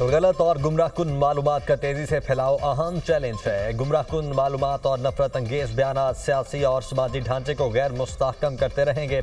गलत और गुमराह कुन मालूम का तेज़ी से फैलाव अहम चैलेंज है। गुमराह कुन मालूम और नफरत अंगेज बयान सियासी और समाजी ढांचे को गैर मुस्तकम करते रहेंगे।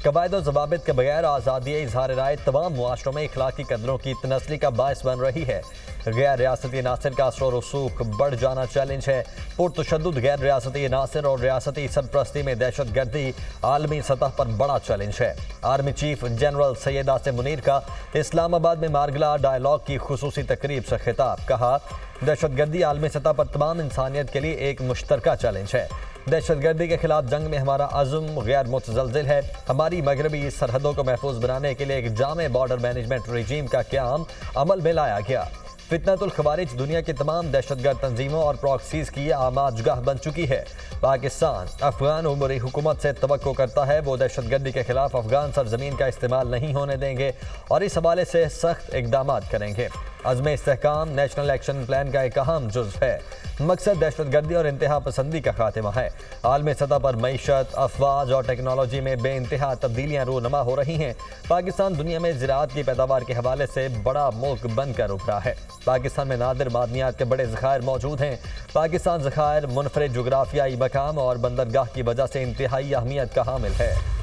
कवायद जवाबित के बगैर आज़ादी इजहार राय तमाम मुआरों में इखलाकी कदरों की तनसली का बायस बन रही है। गैर रियासती नासिर का असर रसूख बढ़ जाना चैलेंज है। पुरतशद गैर रियासती नासिर और रियासती सरप्रस्ती में दहशत गर्दी आलमी सतह पर बड़ा चैलेंज है। Army chief general Syed Asim Munir का इस्लामाबाद में मारगला डायलॉग की खसूसी तकरीब से खिताब, कहा दहशत गर्दी आलमी सतह पर तमाम इंसानियत के लिए एक मुश्तर चैलेंज है। दहशत गर्दी के खिलाफ जंग में हमारा अज़म गैर मुतजलजिल है। हमारी मगरबी सरहदों को महफूज बनाने के लिए एक जाम बॉर्डर मैनेजमेंट रजीम का क्याम अमल में लाया गया। फितनतुल खवारिज दुनिया की तमाम दहशतगर्द तंजीमों और प्रॉक्सीज की आमाजगाह बन चुकी है। पाकिस्तान, अफगान उमरी हुकूमत से तो करता है, वो दहशतगर्दी के खिलाफ अफगान सरजमीन का इस्तेमाल नहीं होने देंगे और इस हवाले से सख्त इकदाम करेंगे। अजम इसकाम नेशनल एक्शन प्लान का एक अहम जुज है। मकसद दहशत गर्दी और इंतहा पसंदी का खात्मा है। आलमी सतह पर मीशत, अफवाज और टेक्नोलॉजी में बे इंतहा तब्दीलियाँ रूनमा हो रही हैं। पाकिस्तान दुनिया में ज़रात की पैदावार के हवाले से बड़ा मुल्क बनकर उभरा है। पाकिस्तान में नादिर मादनियात के बड़े जखायर मौजूद हैं। पाकिस्तान जखायर मुनफरद जोग्राफियाई मकाम और बंदरगाह की वजह से इंतहाई अहमियत का हामिल है।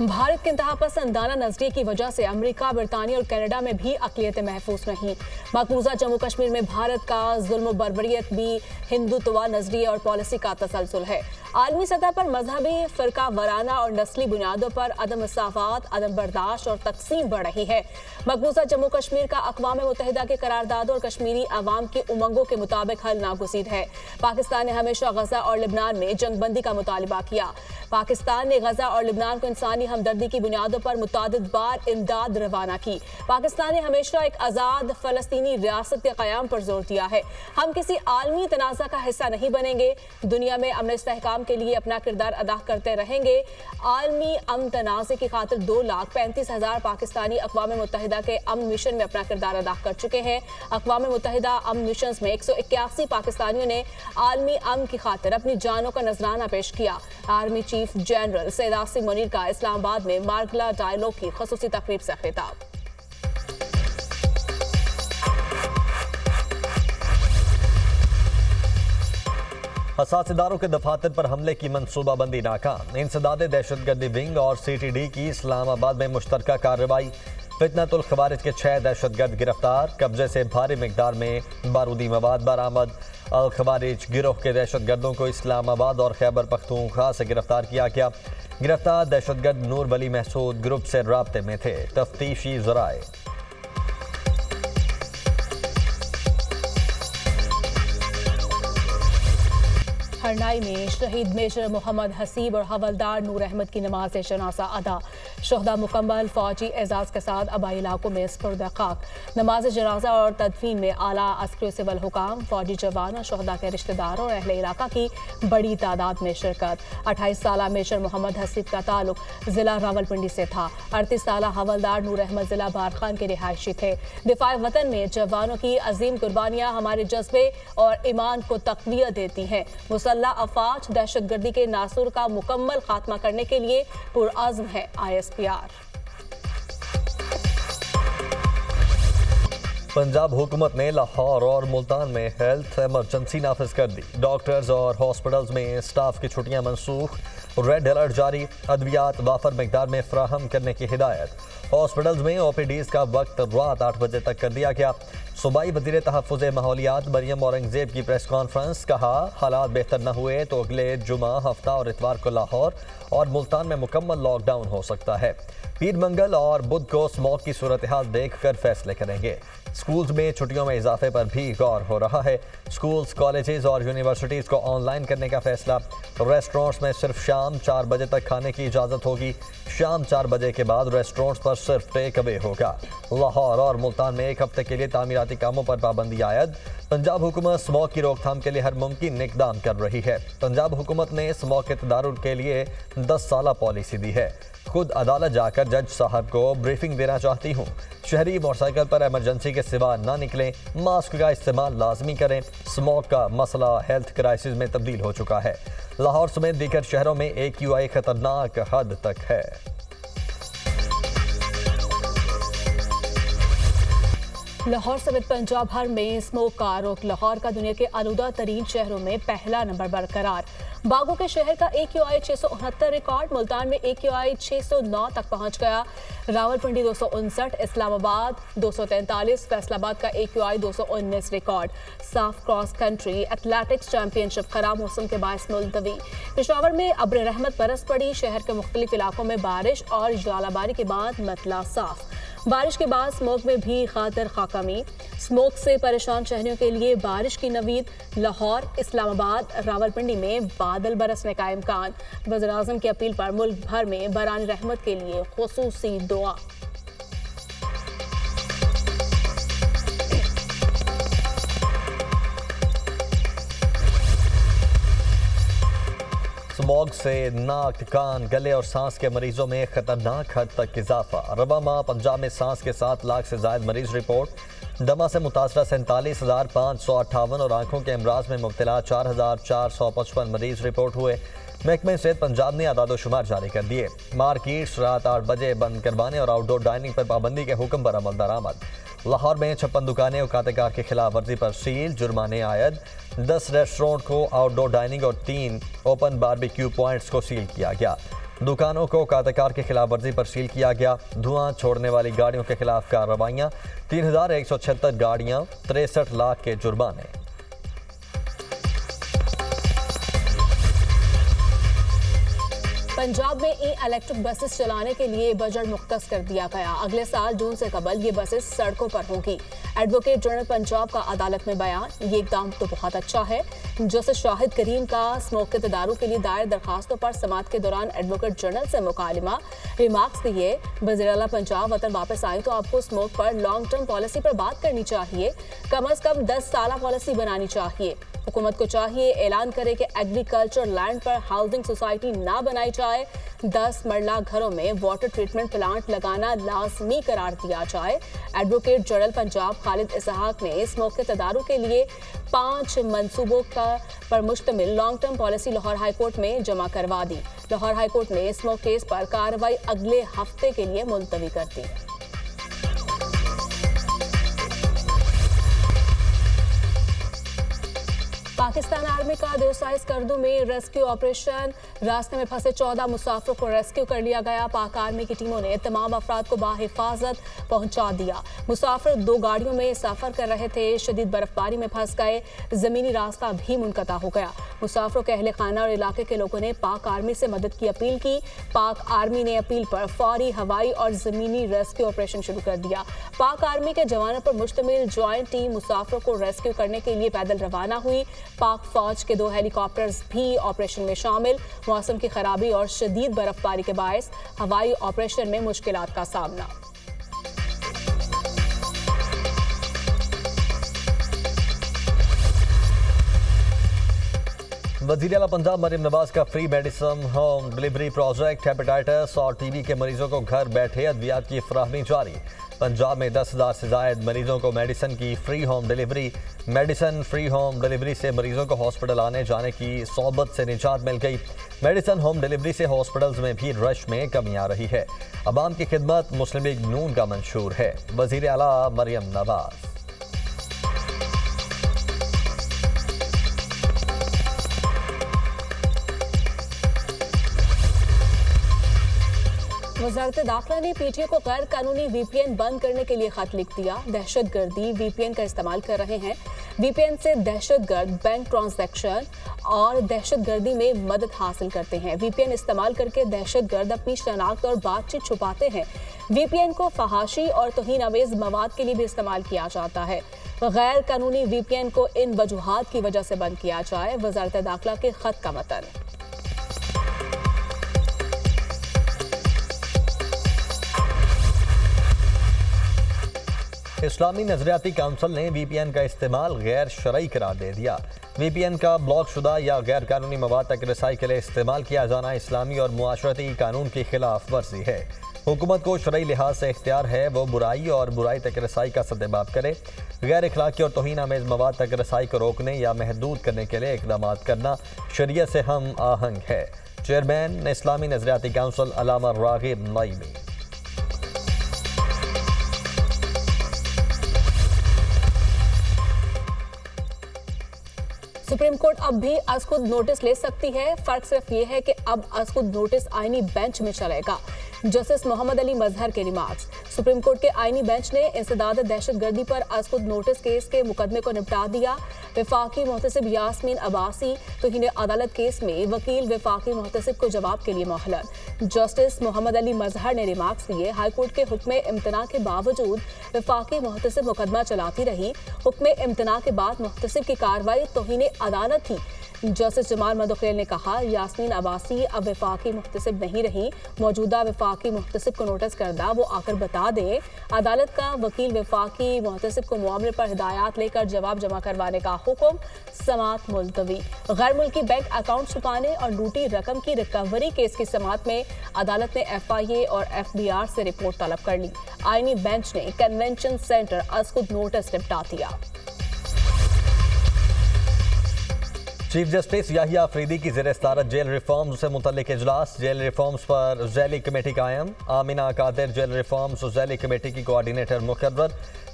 भारत के इंतहा पसंदाना नज़रिए की वजह से अमेरिका, बरतानिया और कनाडा में भी अकलीतें महफूज नहीं मकबूजा जम्मू कश्मीर में भारत का जुल्म बरबरीत भी हिंदुत्वा नज़रिए और पॉलिसी का तसलसल है। आलमी सतह पर मजहबी फ़िरका वराना और नस्ली बुनियादों पर अदम मसाफात अदम बर्दाश्त और तकसीम बढ़ रही है। मकबूजा जम्मू कश्मीर का अकवा मुतहदा के करारदादों और कश्मीरी आवाम के उमंगों के मुताबिक हल नागुजीद है। पाकिस्तान ने हमेशा गजा और लिबनान में जंगबंदी का मुतालबा किया। पाकिस्तान ने गजा और लिबनान को इंसानी हमदर्दी की बुनियादों पर मुताद बार इमदाद रवाना की। पाकिस्तान ने हमेशा एक आज़ाद फ़लस्तनी रियासत के क़्याम पर ज़ोर दिया है। हम किसी आलमी तनाज़ा का हिस्सा नहीं बनेंगे। दुनिया में अमन इसकाम के लिए अपना किरदार अदा करते रहेंगे। आलमी अम तनाज़े की खातिर दो लाख पैंतीस हज़ार पाकिस्तानी अकवा मुतहदा के अम मिशन में अपना किरदार अदा कर चुके हैं। अकवा मुतहदा अम मिशन में एक सौ इक्यासी पाकिस्तानियों ने आलमी अम की खातिर अपनी जानों का नजराना पेश किया। आर्मी चीफ जनरल सैदासी मुनीर का इस्लामाबाद में मार्गला डायलॉग की खसूसी तकरीब से खिताब। असादारों के दफातर पर हमले की मनसूबाबंदी नाकाम। इंसदाद दहशत गर्दी विंग और सी टी डी की इस्लामाबाद में मुश्तर कार्रवाई। फितनतुल खबारिज के छह दहशत गर्द गिरफ़्तार। कब्जे से भारी मकदार में बारूदी मवाद। बरामद अल खबारिज गिरोह के दहशत गर्दों को इस्लामाबाद और खैबर पख्तूनख्वा से गिरफ़्तार किया गया। गिरफ़्तार दहशतगर्द नूर बली महसूद ग्रुप से रबते में थे। तफ्तीशी जराए। हरनाई में शहीद मेजर मोहम्मद हसीब और हवलदार नूर अहमद की नमाज़ शनासा अदा। शहदा मुकम्मल फौजी एजाज के साथ आबाई इलाकों में स्पुरद खाक नमाज़ जनाजा और तदफीन में आला अस्कर सिवल हुकाम फौजी जवान और शहदा के रिश्तेदार और अहले इलाका की बड़ी तादाद में शिरकत। अट्ठाईस साल मेजर मोहम्मद हसीब का ताल्लुक जिला रावलपिंडी से था। अड़तीस साल हवलदार नूर अहमद जिला बारखान के रिहायशी थे। दिफा वतन में जवानों की अजीम कुर्बानियाँ हमारे जज्बे और ईमान को तकवीत देती हैं। मुसल्ला अफाज दहशत गर्दी के नासुर का मुकम्मल खात्मा करने के लिए पुरज़म है I S P R Punjab हुकूमत ने लाहौर और मुल्तान में हेल्थ एमरजेंसी नाफिज कर दी। डॉक्टर्स और हॉस्पिटल्स में स्टाफ की छुट्टियाँ मनसूख। रेड अलर्ट जारी, अद्वियात वाफर मकदार में फ्राहम करने की हिदायत। हॉस्पिटल्स में ओ पी डीज का वक्त रात आठ बजे तक कर दिया गया। सूबाई वज़ीर तहफ़ माहौलियात मरियम औरंगज़ेब की प्रेस कॉन्फ्रेंस कहा, हालात बेहतर न हुए तो अगले जुमा, हफ़्ता और इतवार को लाहौर और मुल्तान में मुकम्मल लॉकडाउन हो सकता है। पीर मंगल और बुध को स्मॉक की सूरत हाल देख कर फैसले करेंगे। स्कूल्स में छुट्टियों में इजाफे पर भी गौर हो रहा है। स्कूल्स, कॉलेजेस और यूनिवर्सिटीज़ को ऑनलाइन करने का फैसला। रेस्टोरेंट्स में सिर्फ़ शाम चार बजे तक खाने की इजाज़त होगी। शाम चार बजे के बाद रेस्टोरेंट्स पर सिर्फ़ टेक अवे होगा। लाहौर और मुल्तान में एक हफ़्ते के लिए तामीराती कामों पर पाबंदी आयद। पंजाब हुकूमत स्मोक की रोकथाम के लिए हर मुमकिन इकदाम कर रही है। पंजाब हुकूमत ने स्मोक के तदारुल के लिए दस साल पॉलिसी दी है। खुद अदालत जाकर जज साहब को ब्रीफिंग देना चाहती हूँ। शहरी मोटरसाइकिल पर इमरजेंसी के सिवा ना निकलें। मास्क का इस्तेमाल लाजमी करें। स्मोक का मसला हेल्थ क्राइसिस में तब्दील हो चुका है। लाहौर समेत दीगर शहरों में एक यू आई खतरनाक हद तक है। लाहौर समेत पंजाब भर में स्मोक का आरोप। लाहौर का दुनिया के आलूदा तरीन शहरों में पहला नंबर बरकरार। बागों के शहर का ए क्यू आई छह रिकॉर्ड, मुल्तान में ए क्यू आई छह तक पहुँच गया। रावलपिंडी दो सौ उनसठ, इस्लामाबाद दो सौ तैंतालीस, फैसलाबाद का ए क्यू आई दो सौ उन्नीस रिकॉर्ड। साफ़ क्रॉस कंट्री एथलेटिक्स चैंपियनशिप, खराब मौसम के बायस मुलतवी। पिशावर में अब्र रहमत बरस पड़ी, शहर के मुख्तलिफ़ इलाकों में बारिश और जालाबारी के बाद मतला साफ़। बारिश के बाद स्मोक में भी खातर खाकमी स्मोक से परेशान शहरियों के लिए बारिश की नवीद, लाहौर, इस्लामाबाद, रावलपिंडी में बादल बरसने का इम्कान। वजर अजम की अपील पर मुल्क भर में बरान रहमत के लिए खसूसी दुआ। स्मॉग से नाक, कान, गले और सांस के मरीजों में खतरनाक हद तक इजाफा। रबा माह पंजाब में सांस के सात लाख से जायद मरीज़ रिपोर्ट। दमा से मुतासरा सैंतालीस हज़ार पाँच सौ अट्ठावन और आँखों के अमराज में मुबतला चार हज़ार चार सौ पचपन मरीज़ रिपोर्ट हुए। महकमे सेहत पंजाब ने आदाद शुमार जारी कर दिए। मार्केट्स रात आठ बजे बंद करवाने और आउटडोर डाइनिंग पर पाबंदी के हुक्म पर अमल दरामद। लाहौर में छप्पन दुकानें और कातेकार की खिलाफ वर्जी पर सील, जुर्माने आयद। दस रेस्टोरेंट को आउटडोर डाइनिंग और तीन ओपन बारबेक्यू पॉइंट्स को सील किया गया। दुकानों को काताकार के खिलाफ वर्जी पर सील किया गया। धुआँ छोड़ने वाली गाड़ियों के खिलाफ कार्रवाइयाँ। तीन हज़ार एक सौ छहत्तर गाड़ियाँ, तिरसठ लाख के जुर्माने। पंजाब में ई इलेक्ट्रिक बसेस चलाने के लिए बजट मुख्त कर दिया गया। अगले साल जून से कबल ये बसेस सड़कों पर होंगी। एडवोकेट जनरल पंजाब का अदालत में बयान, ये इकदाम तो बहुत अच्छा है। जस्टिस शाहिद करीम का स्मोक के तदारू के लिए दायर दरखास्तों पर समात के दौरान एडवोकेट जनरल से मुकालमा रिमार्क्स दिए वज़ीर अला पंजाब वतन वापस आए तो आपको स्मोक पर लॉन्ग टर्म पॉलिसी पर बात करनी चाहिए। कम अज कम दस साल पॉलिसी बनानी चाहिए। हुकूमत को चाहिए ऐलान करे कि एग्रीकल्चर लैंड पर हाउसिंग सोसाइटी ना बनाई जाए। दस मरला घरों में वाटर ट्रीटमेंट प्लांट लगाना लाजमी करार दिया जाए। एडवोकेट जनरल पंजाब खालिद इसहाक ने इस मौके तदारू के लिए पाँच मनसूबों का पर मुश्तमिल long term policy Lahore high court में जमा करवा दी। लाहौर हाईकोर्ट ने इस केस पर कार्रवाई अगले हफ़्ते के लिए मुलतवी कर दी। पाकिस्तान आर्मी का देवसाइज करदू में रेस्क्यू ऑपरेशन। रास्ते में फंसे चौदह मुसाफरों को रेस्क्यू कर लिया गया। पाक आर्मी की टीमों ने तमाम अफराद को बाहिफाजत पहुँचा दिया। मुसाफिर दो गाड़ियों में सफ़र कर रहे थे। शदीद बर्फबारी में फंस गए। जमीनी रास्ता भी मुनकता हो गया। मुसाफरों के अहल खाना और इलाके के लोगों ने पाक आर्मी से मदद की अपील की। पाक आर्मी ने अपील पर फौरी हवाई और जमीनी रेस्क्यू ऑपरेशन शुरू कर दिया। पाक आर्मी के जवानों पर मुश्तमिल ज्वाइंट टीम मुसाफरों को रेस्क्यू करने के लिए पैदल रवाना हुई। पाक फौज के दो हेलीकॉप्टर्स भी ऑपरेशन में शामिल। मौसम की खराबी और शदीद बर्फबारी के बायस हवाई ऑपरेशन में मुश्किल का सामना। वज़ीर अला पंजाब मरीम नवाज़ का free medicine, home delivery project, hepatitis और टीबी के मरीजों को घर बैठे अद्वियात की फ्राहमी जारी। पंजाब में दस हज़ार से जायद मरीजों को मेडिसन की free home delivery. Medicine free home delivery से मरीजों को हॉस्पिटल आने जाने की सोबत से निजात मिल गई। मेडिसन होम डिलीवरी से हॉस्पिटल्स में भी रश में कमी आ रही है। आवाम की खिदमत, मुस्लिम लीग नून का मंशूर है। वज़ीर अला मरियम नवाज़। वजारत दाखिला ने पीटीए को गैर कानूनी वीपीएन बंद करने के लिए खत लिख दिया। दहशत गर्दी वीपीएन का इस्तेमाल कर रहे हैं। वीपीएन से दहशत गर्द बैंक ट्रांजैक्शन और दहशत गर्दी में मदद हासिल करते हैं। वीपीएन इस्तेमाल करके दहशत गर्द अपनी शनाख्त और बातचीत छुपाते हैं। वीपीएन को फहाशी और तोहन अवेज मवाद के लिए भी इस्तेमाल किया जाता है। गैर कानूनी वीपीएन को इन वजूहत की वजह से बंद किया जाए। वजारत दाखिला के खत का मतन। इस्लामी नजरियाती काउंसिल ने वीपीएन का इस्तेमाल गैर शरई करार दे दिया। वीपीएन का ब्लॉक शुदा या गैर कानूनी मवाद तक रसाई के लिए इस्तेमाल किया जाना इस्लामी और मुआशरती कानून की खिलाफ वर्जी है। हुकूमत को शरई लिहाज से इख्तियार है, वो बुराई और बुराई तक रसाई का सदबाब करे। गैर अखलाकी और तोहन आमेज मवाद तक रसाई को रोकने या महदूद करने के लिए इकदाम करना शरीय से हम आहंग है। चेयरमैन इस्लामी नजरियाती काउंसिल अलामा रागिब नईमी। सुप्रीम कोर्ट अब भी अजखुद नोटिस ले सकती है। फ़र्क सिर्फ़ ये है कि अब अजखुद नोटिस आईनी बेंच में चलेगा। जस्टिस मोहम्मद अली मजहर के रिमार्क्स सुप्रीम कोर्ट के आईनी बेंच ने इंसदाद दहशत गर्दी पर अजखुद नोटिस केस के मुकदमे को निपटा दिया। विफाकी मोहतसिब यासमीन अबासी तो इन्हें अदालत केस में वकील विफाकी मोहतसिब को जवाब के लिए मोहलत। जस्टिस मोहम्मद अली मजहर ने रिमार्क्स दिए। हाईकोर्ट के हुक्म इम्तना के बावजूद विफाकी मोहतसिब मुकदमा चलाती रही। हुक्म इम्तना के बाद मुहतसिब की कार्रवाई तोहिन अदालत थी जस्टिस जमाल मदोखेल ने कहा, यासमीन अबासी अब विफाकी मुख्तसिब नहीं रही। मौजूदा विफाकी मुख्तसिब को नोटिस करदा वो आकर बता दें, अदालत का वकील विफाकी मुहतसिब को मामले पर हिदायत लेकर जवाब जमा करवाने का हुक्म समात मुलतवी। गैर मुल्की बैंक अकाउंट छुपाने और लूटी रकम की रिकवरी केस की समात में अदालत ने एफ़ आई ए और एफ़ बी आर से रिपोर्ट तलब कर ली। आईनी बेंच ने कन्वेंशन सेंटर अजखुद नोटिस निपटा दिया। चीफ जस्टिस याहिया अफरीदी की जेर सदारत जेल रिफॉर्म्स से मुतलिक इजलास। जेल रिफॉर्म्स पर जैली कमेटी कायम। आमिना कादिर जेल रिफॉर्म्स और जैली कमेटी की कोऑर्डिनेटर मुकर्र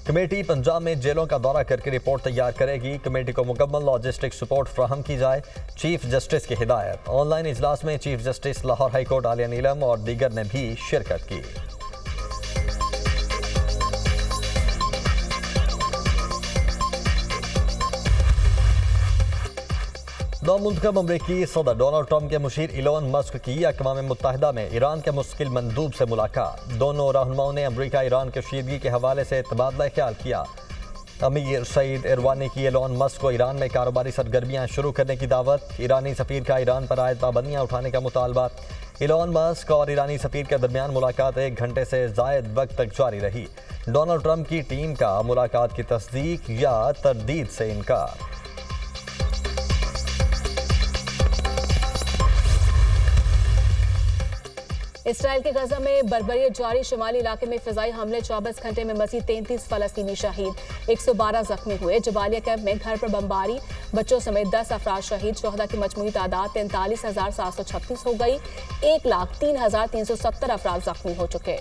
कमेटी पंजाब में जेलों का दौरा करके रिपोर्ट तैयार करेगी। कमेटी को मुकम्मल लॉजिस्टिक सपोर्ट फ्राहम की जाए। चीफ जस्टिस की हिदायत। ऑनलाइन इजलास में chief justice Lahore high court Aalia Neelam और दीगर ने भी शिरकत की। नौमुंतब अमरीकी सदर डोनाल्ड ट्रंप के मुशीर इलोन मस्क की अकवा मुतहदा में ईरान के मुश्किल मंदूब से मुलाकात दोनों रहनुमाओं ने अमरीका ईरान के शीदगी के हवाले से तबादला ख्याल किया अमीर सईद इरवानी की एलोन मस्क को ईरान में कारोबारी सरगर्मियाँ शुरू करने की दावत ईरानी सफ़ीर का ईरान पर आयद पाबंदियाँ उठाने का मुतालबा इलोन मस्क और ईरानी सफ़ीर के दरमियान मुलाकात एक घंटे से जायद वक्त तक जारी रही डोनाल्ड ट्रंप की टीम का मुलाकात की तस्दीक या तरदीद से इनकार इसराइल के गजा में बरबरी जारी शुमाली इलाके में फिजाई हमले 24 घंटे में मजीद तैंतीस फलस्तीनी शहीद 112 जख्मी हुए। जबालिया कैंप में घर पर बमबारी, बच्चों समेत 10 अफराज शहीद शहदा की मजमू तादाद तैंतालीस हज़ार सात सौ छत्तीस हो गई। एक लाख तीन हज़ार तीन सौ सत्तर अफराज जख्मी हो चुके।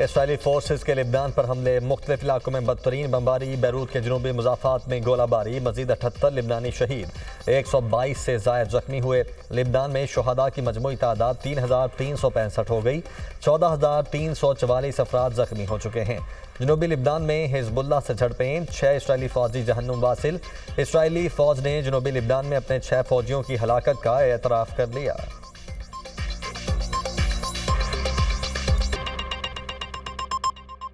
इसराइली फोर्सेज के लिबनान पर हमले, मुख्तलिफ़ इलाकों में बदतरीन बमबारी, बैरूत के जनूबी मुजाफात में गोलाबारी, मजीद अठहत्तर लिबनानी शहीद, एक सौ बाईस से जायद जख्मी हुए। लिबनान में शहदा की मजमू तादाद तीन हज़ार तीन सौ पैंसठ हो गई, चौदह हज़ार तीन सौ चवालीस अफराद जख्मी हो चुके हैं। जनूबी लिबनान में हिजबुल्ला से झड़पें छः इसराइली फौजी जहन्नुम वासिल। इसराइली फौज ने जनूबी लिबनान में अपने छः फौजियों की हलाकत का एतराफ़ कर लिया।